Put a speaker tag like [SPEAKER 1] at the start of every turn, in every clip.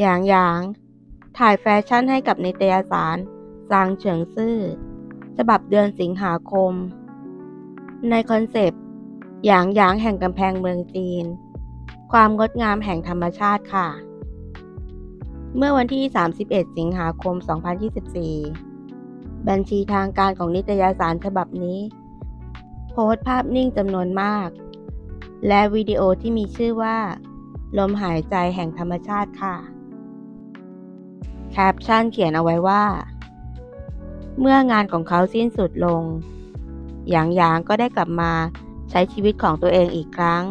[SPEAKER 1] หยางหยาง ถ่ายแฟชั่นให้กับนิตยสารซางเฉิงซื่อ ฉบับเดือนสิงหาคม ในคอนเซปต์หยางหยางแห่งกำแพงเมืองจีน ความงดงามแห่งธรรมชาติค่ะ เมื่อวันที่ 31 สิงหาคม 2024 บัญชีทางการของนิตยสารฉบับนี้ โพสต์ภาพนิ่งจำนวนมาก และวิดีโอที่มีชื่อว่า ลมหายใจแห่งธรรมชาติค่ะ แคปชั่นเขียนเอาไว้ว่า เมื่องานของเขาสิ้นสุดลง หยางหยางก็ได้กลับมาใช้ชีวิตของตัวเองอีกครั้ง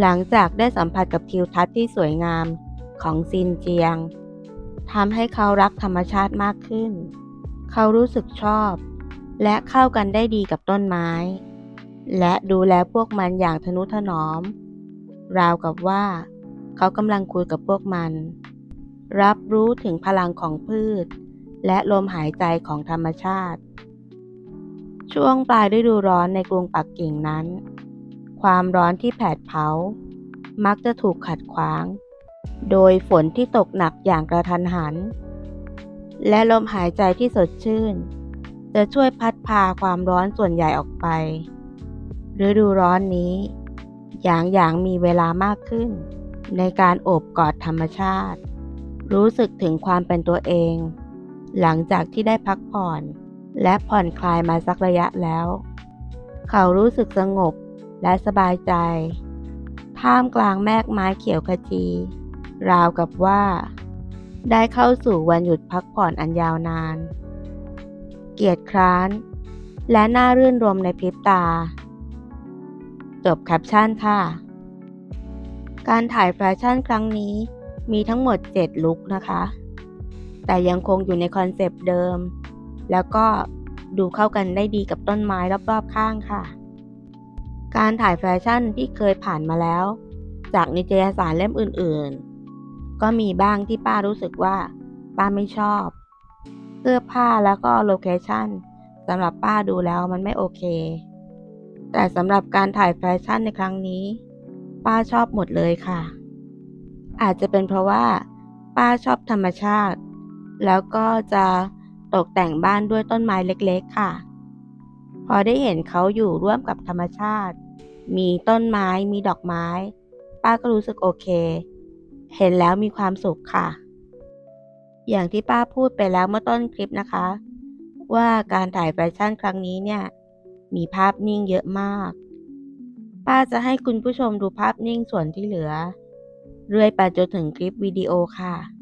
[SPEAKER 1] หลังจากได้สัมผัสกับทิวทัศน์ที่สวยงามของซินเจียงทำให้เขารักธรรมชาติมากขึ้น เขารู้สึกชอบ และเข้ากันได้ดีกับต้นไม้ และดูแลพวกมันอย่างทนุถนอม ราวกับว่า เขากำลังคุยกับพวกมัน รับรู้ถึงพลังของพืช และลมหายใจของธรรมชาติ ช่วงปลายฤดูร้อนในกรุงปักกิ่งนั้น ความร้อนที่แผดเผา มักจะถูกขัดขวาง โดยฝนที่ตกหนักอย่างกระทันหัน และลมหายใจที่สดชื่น จะช่วยพัดพาความร้อนส่วนใหญ่ออกไป ฤดูร้อนนี้หยางหยางมีเวลามากขึ้น ในการโอบกอดธรรมชาติ รู้สึกถึงความเป็นตัวเอง หลังจากที่ได้พักผ่อน และผ่อนคลายมาสักระยะแล้ว เขารู้สึกสงบและสบายใจ ท่ามกลางแมกไม้เขียวขจี ราวกับว่า ได้เข้าสู่วันหยุดพักผ่อนอันยาวนาน เกียรติคร้าน และน่ารื่นรมย์ในพริบตา จบแคปชั่นค่ะ การถ่ายแฟชั่นครั้งนี้ มีทั้งหมด 7 look นะคะ แต่ยังคงอยู่ใน concept เดิม แล้วก็ดูเข้ากันได้ดีกับต้นไม้รอบๆข้างค่ะ การถ่ายแฟชั่นที่เคยผ่านมาแล้ว จากนิตยสารเล่มอื่นๆ ก็มีบ้างที่ป้ารู้สึกว่า ป้าไม่ชอบ เสื้อผ้าแล้วก็ location สำหรับป้าดูแล้วมันไม่โอเค แต่สำหรับการถ่ายแฟชั่นในครั้งนี้ ป้าชอบหมดเลยค่ะ อาจจะเป็นเพราะว่า ป้าชอบธรรมชาติ แล้วก็จะตกแต่งบ้านด้วยต้นไม้เล็กๆค่ะ พอได้เห็นเขาอยู่ร่วมกับธรรมชาติ มีต้นไม้มีดอกไม้ ป้าก็รู้สึกโอเค เห็นแล้วมีความสุขค่ะ อย่างที่ป้าพูดไปแล้วเมื่อต้นคลิปนะคะ ว่าการถ่ายแฟชั่นครั้งนี้เนี่ย มีภาพนิ่งเยอะมาก ป้าจะให้คุณผู้ชมดูภาพนิ่งส่วนที่เหลือ เรื่อยไปจนถึงคลิปวิดีโอค่ะ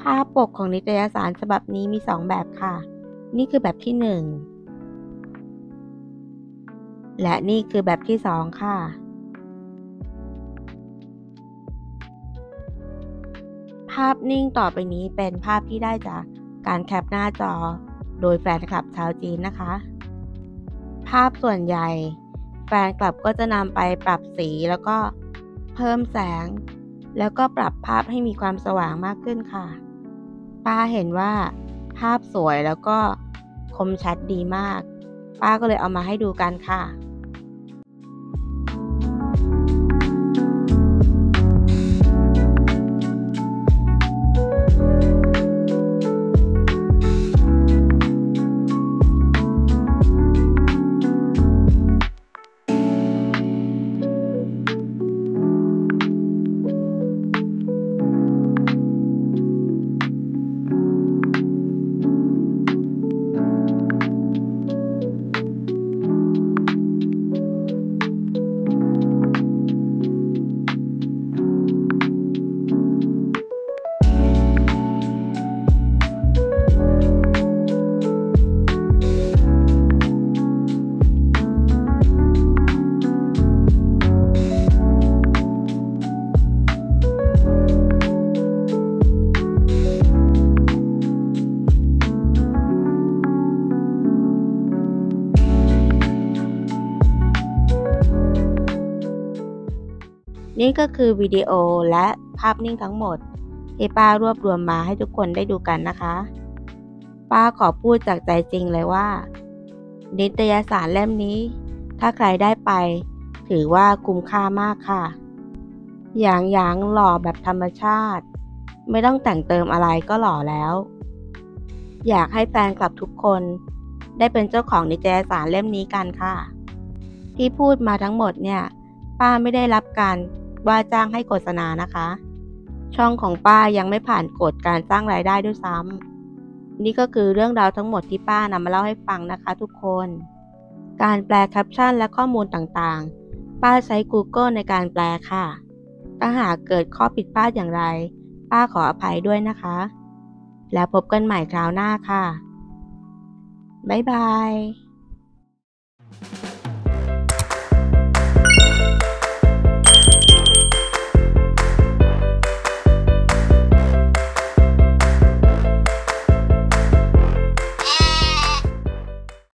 [SPEAKER 1] ภาพปกของนิตยสารฉบับนี้มีสองแบบค่ะ นี่คือแบบที่หนึ่งและนี่คือแบบที่สองค่ะ ภาพนิ่งต่อไปนี้เป็นภาพที่ได้จากการแคปหน้าจอโดยแฟนคลับชาวจีนนะคะ ภาพส่วนใหญ่แฟนคลับก็จะนำไปปรับสีแล้วก็เพิ่มแสง แล้วก็ปรับภาพให้มีความสว่างมากขึ้นค่ะ ป้าเห็นว่าภาพสวยแล้วก็คมชัดดีมาก ป้าก็เลยเอามาให้ดูกันค่ะ นี่ก็คือวิดีโอและภาพนิ่งทั้งหมดที่ป้ารวบรวมมาให้ทุกคนได้ดูกันนะคะ ป้าขอพูดจากใจจริงเลยว่า นิตยสารเล่มนี้ ถ้าใครได้ไป ถือว่าคุ้มค่ามากค่ะ อย่างหยางหล่อแบบธรรมชาติ ไม่ต้องแต่งเติมอะไรก็หล่อแล้ว อยากให้แฟนคลับทุกคน ได้เป็นเจ้าของนิตยสารเล่มนี้กันค่ะ ที่พูดมาทั้งหมดเนี่ยป้าไม่ได้รับการ ว่าจ้างให้โฆษณานะคะ ช่องของป้ายังไม่ผ่านกฎการสร้างรายได้ด้วยซ้ำนี่ก็คือเรื่องราวทั้งหมดที่ป้านำมาเล่าให้ฟังนะคะทุกคน การแปลแคปชั่นและข้อมูลต่างๆ ป้าใช้ Google ในการแปลค่ะ ถ้าหากเกิดข้อผิดพลาดอย่างไร ป้าขออภัยด้วยนะคะ แล้วพบกันใหม่คราวหน้าค่ะบ๊ายบาย